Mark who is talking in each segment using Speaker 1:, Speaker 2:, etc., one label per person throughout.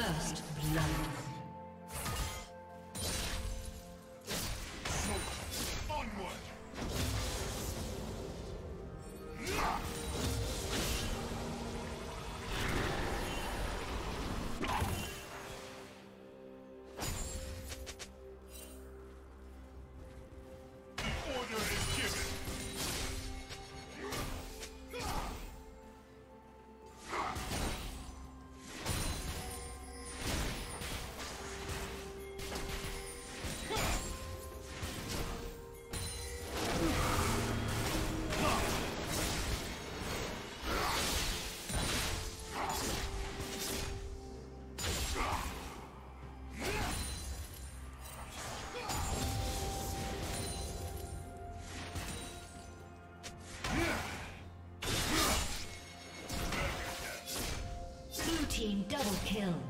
Speaker 1: First blood. Kill.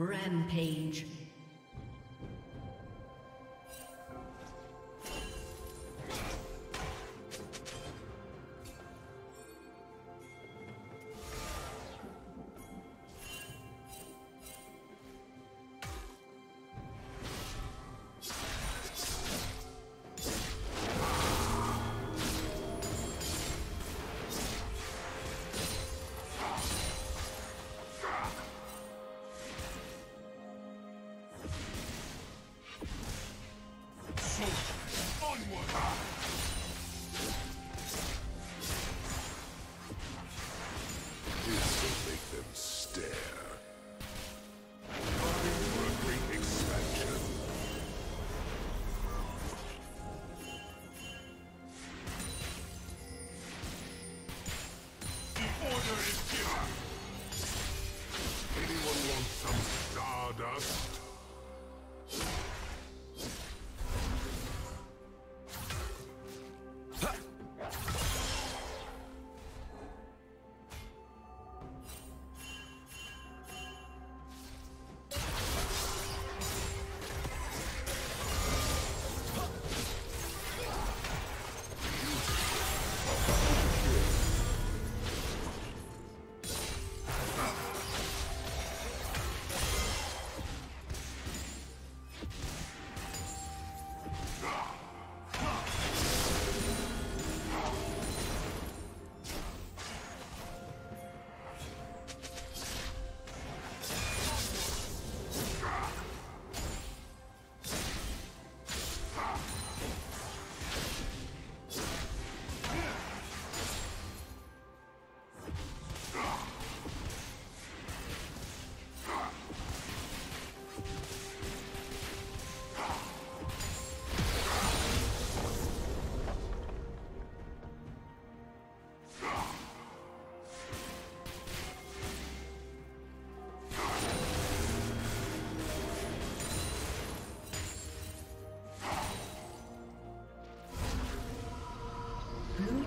Speaker 1: Rampage.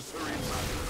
Speaker 1: necessary matter.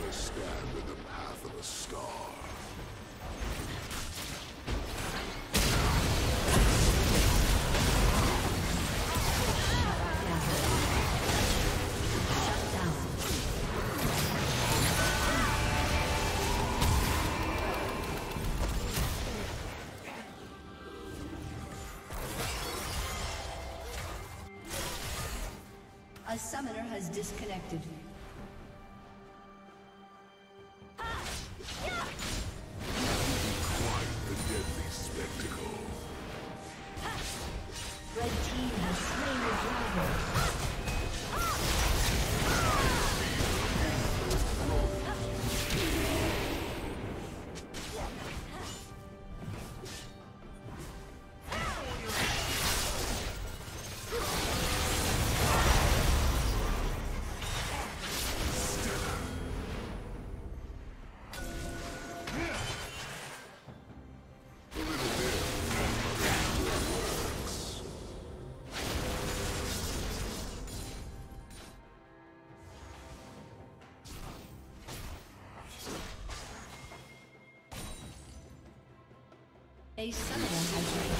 Speaker 2: never stand in the path of a star.
Speaker 1: A summoner has disconnected.
Speaker 2: A
Speaker 1: summoner has been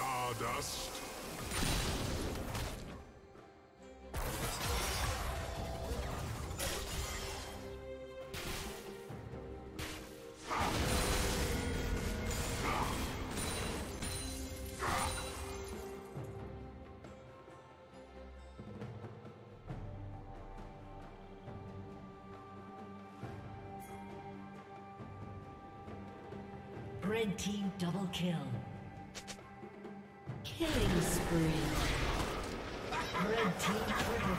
Speaker 3: Stardust.
Speaker 2: Red team double kill. Killing spree. Red team triple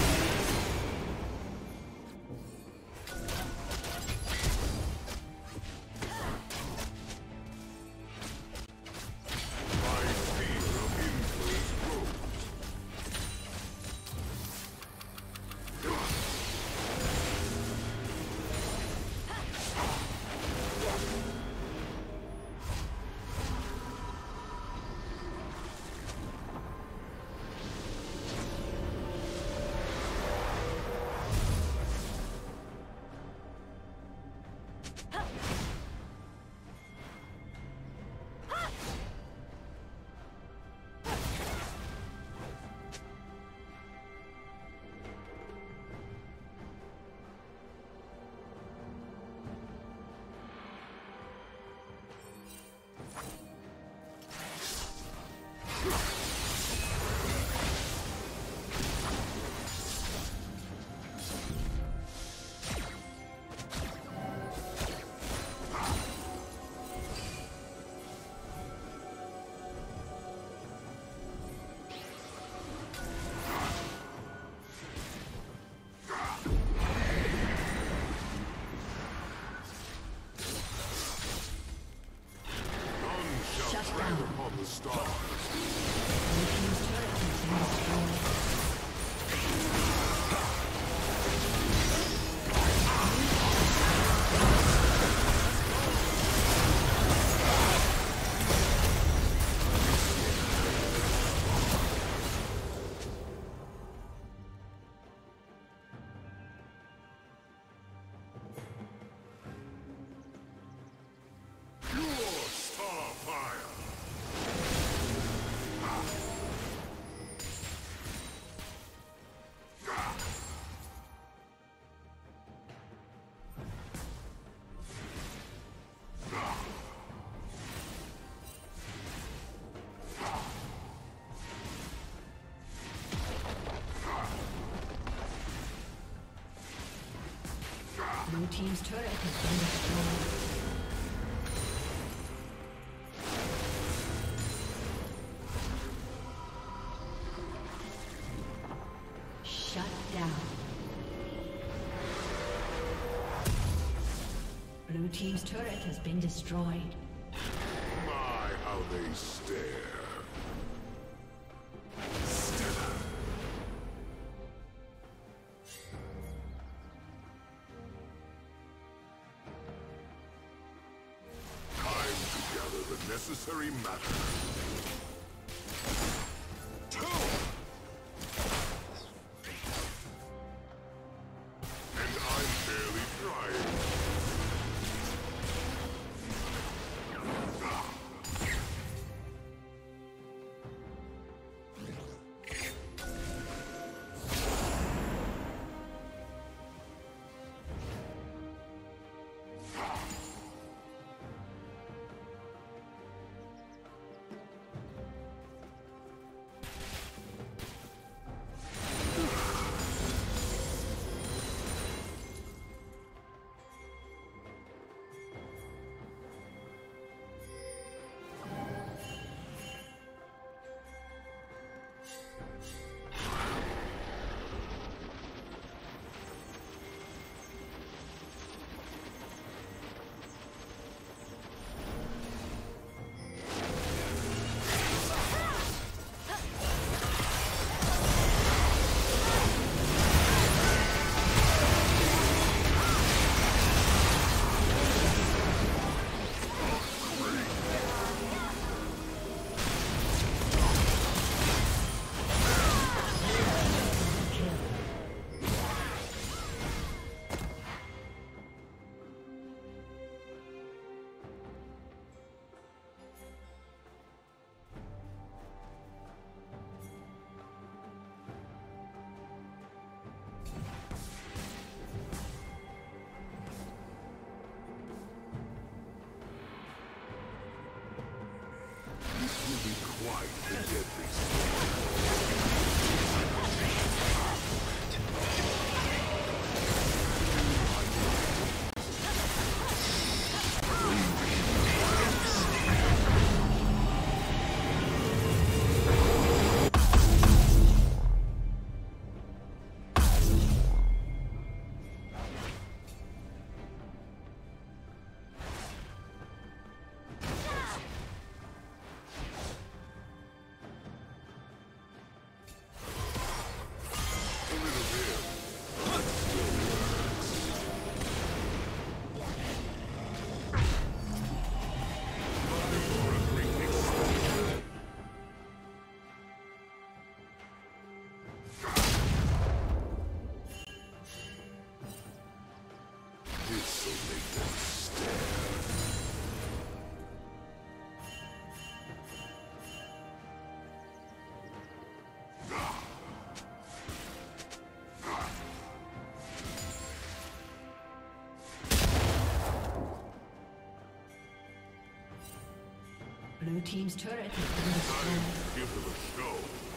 Speaker 2: kill. Blue team's turret has been destroyed. Shut down. Blue team's turret has been destroyed.
Speaker 1: My, how they stare. The necessary matter. Blue team's turret has been destroyed.
Speaker 2: Give a show.